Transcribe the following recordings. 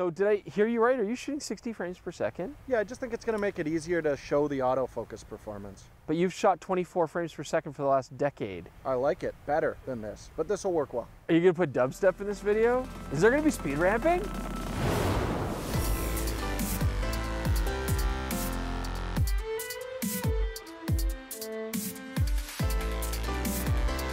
So did I hear you right? Are you shooting 60 frames per second? Yeah, I just think it's going to make it easier to show the autofocus performance. But you've shot 24 frames per second for the last decade. I like it better than this, but this will work well. Are you gonna put dubstep in this video? Is there gonna be speed ramping?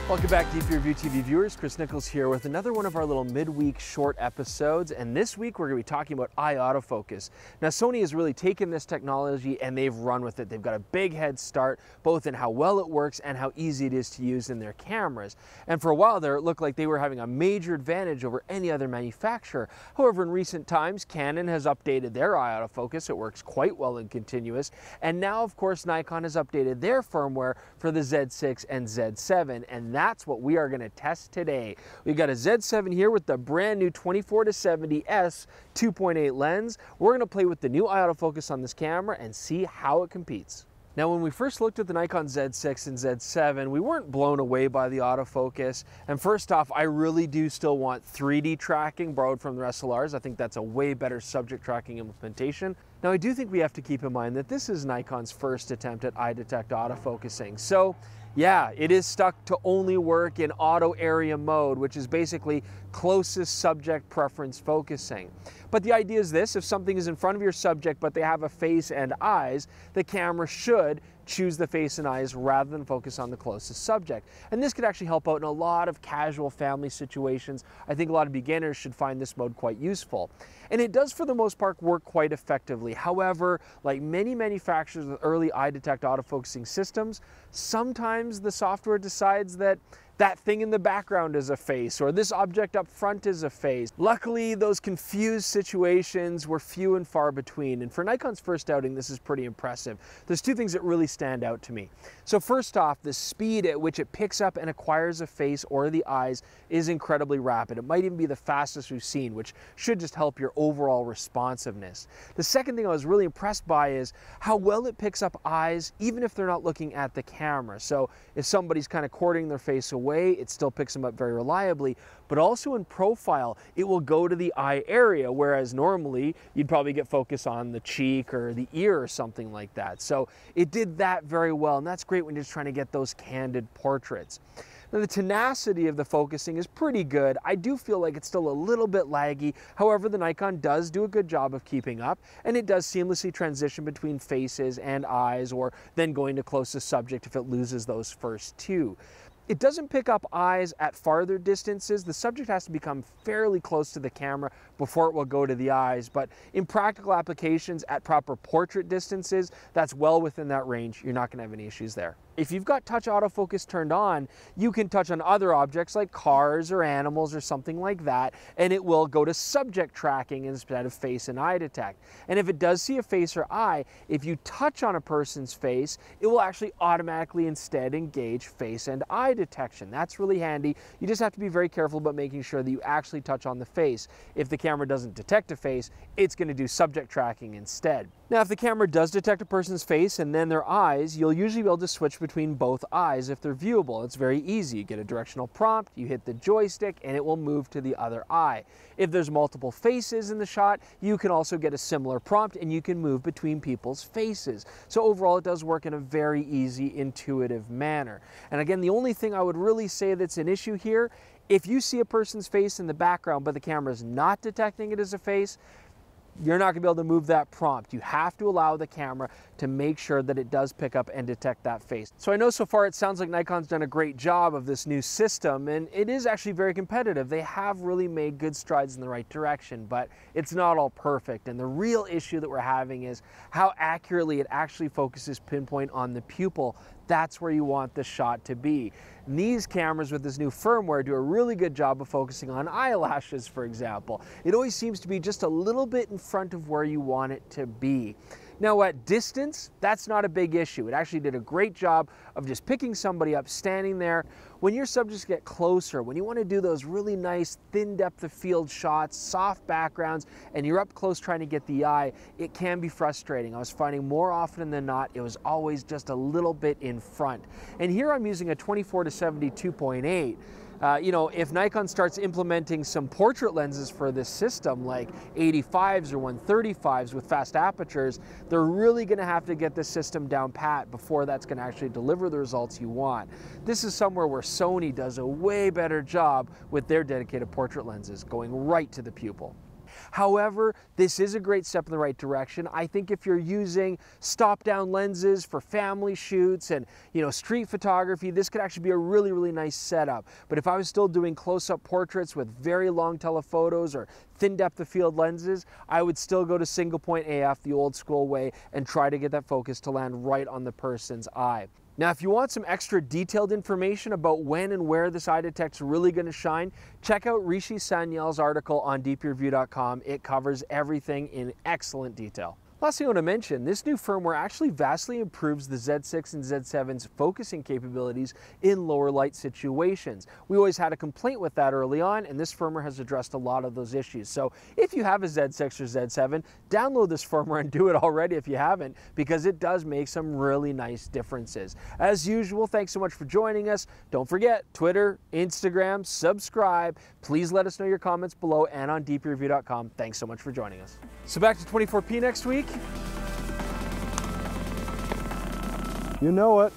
Welcome back, DPReview TV viewers. Chris Nichols here with another one of our little midweek short episodes. And this week we're going to be talking about eye autofocus. Now, Sony has really taken this technology and they've run with it. They've got a big head start, both in how well it works and how easy it is to use in their cameras. And for a while there, it looked like they were having a major advantage over any other manufacturer. However, in recent times, Canon has updated their eye autofocus. It works quite well in continuous. And now, of course, Nikon has updated their firmware for the Z6 and Z7. And that's what we are going to test today. We've got a Z7 here with the brand new 24 to 70 S 2.8 lens. We're going to play with the new eye autofocus on this camera and see how it competes. Now, when we first looked at the Nikon Z6 and Z7, we weren't blown away by the autofocus. And first off, I really do still want 3D tracking borrowed from the SLRs. I think that's a way better subject tracking implementation. Now, I do think we have to keep in mind that this is Nikon's first attempt at eye detect autofocusing. So yeah, it is stuck to only work in auto area mode, which is basically closest subject preference focusing. But the idea is this, if something is in front of your subject but they have a face and eyes, the camera should choose the face and eyes rather than focus on the closest subject. And this could actually help out in a lot of casual family situations. I think a lot of beginners should find this mode quite useful. And it does for the most part work quite effectively. However, like many manufacturers with early eye detect autofocusing systems, sometimes the software decides that that thing in the background is a face or this object up front is a face. Luckily, those confused situations were few and far between. And for Nikon's first outing, this is pretty impressive. There's two things that really stand out to me. So first off, the speed at which it picks up and acquires a face or the eyes is incredibly rapid. It might even be the fastest we've seen, which should just help your overall responsiveness. The second thing I was really impressed by is how well it picks up eyes, even if they're not looking at the camera. So if somebody's kind of courting their face away, away, it still picks them up very reliably, but also in profile, it will go to the eye area, whereas normally you'd probably get focus on the cheek or the ear or something like that. So it did that very well, and that's great when you're just trying to get those candid portraits. Now the tenacity of the focusing is pretty good. I do feel like it's still a little bit laggy. However, the Nikon does do a good job of keeping up and it does seamlessly transition between faces and eyes or then going to closest subject if it loses those first two. It doesn't pick up eyes at farther distances. The subject has to become fairly close to the camera before it will go to the eyes. But in practical applications at proper portrait distances, that's well within that range. You're not gonna have any issues there. If you've got touch autofocus turned on, you can touch on other objects like cars or animals or something like that, and it will go to subject tracking instead of face and eye detect. And if it does see a face or eye, if you touch on a person's face, it will actually automatically instead engage face and eye detection. That's really handy. You just have to be very careful about making sure that you actually touch on the face. If the camera doesn't detect a face, it's going to do subject tracking instead. Now, if the camera does detect a person's face and then their eyes, you'll usually be able to switch between both eyes if they're viewable. It's very easy. You get a directional prompt, you hit the joystick, and it will move to the other eye. If there's multiple faces in the shot, you can also get a similar prompt and you can move between people's faces. So overall, it does work in a very easy, intuitive manner. And again, the only thing I would really say that's an issue here, if you see a person's face in the background, but the camera is not detecting it as a face, you're not going to be able to move that prompt. You have to allow the camera to make sure that it does pick up and detect that face. So I know so far it sounds like Nikon's done a great job of this new system and it is actually very competitive. They have really made good strides in the right direction, but it's not all perfect. And the real issue that we're having is how accurately it actually focuses pinpoint on the pupil. That's where you want the shot to be. And these cameras with this new firmware do a really good job of focusing on eyelashes, for example. It always seems to be just a little bit in front of where you want it to be. Now at distance, that's not a big issue. It actually did a great job of just picking somebody up, standing there. When your subjects get closer, when you want to do those really nice thin depth of field shots, soft backgrounds, and you're up close trying to get the eye, it can be frustrating. I was finding more often than not, it was always just a little bit in front. And here I'm using a 24 to 70 2.8 Uh, you know, if Nikon starts implementing some portrait lenses for this system, like 85s or 135s with fast apertures, they're really going to have to get this system down pat before that's going to actually deliver the results you want. This is somewhere where Sony does a way better job with their dedicated portrait lenses, going right to the pupil. However, this is a great step in the right direction. I think if you're using stop down lenses for family shoots and you know street photography, this could actually be a really, really nice setup. But if I was still doing close-up portraits with very long telephotos or thin depth of field lenses, I would still go to single point AF the old school way and try to get that focus to land right on the person's eye. Now, if you want some extra detailed information about when and where this eye detect's really going to shine, check out Rishi Sanyal's article on dpreview.com. It covers everything in excellent detail. Last thing I want to mention, this new firmware actually vastly improves the Z6 and Z7's focusing capabilities in lower light situations. We always had a complaint with that early on, and this firmware has addressed a lot of those issues. So if you have a Z6 or Z7, download this firmware and do it already if you haven't, because it does make some really nice differences. As usual, thanks so much for joining us. Don't forget, Twitter, Instagram, subscribe. Please let us know your comments below and on dpreview.com. Thanks so much for joining us. So back to 24p next week. You know it.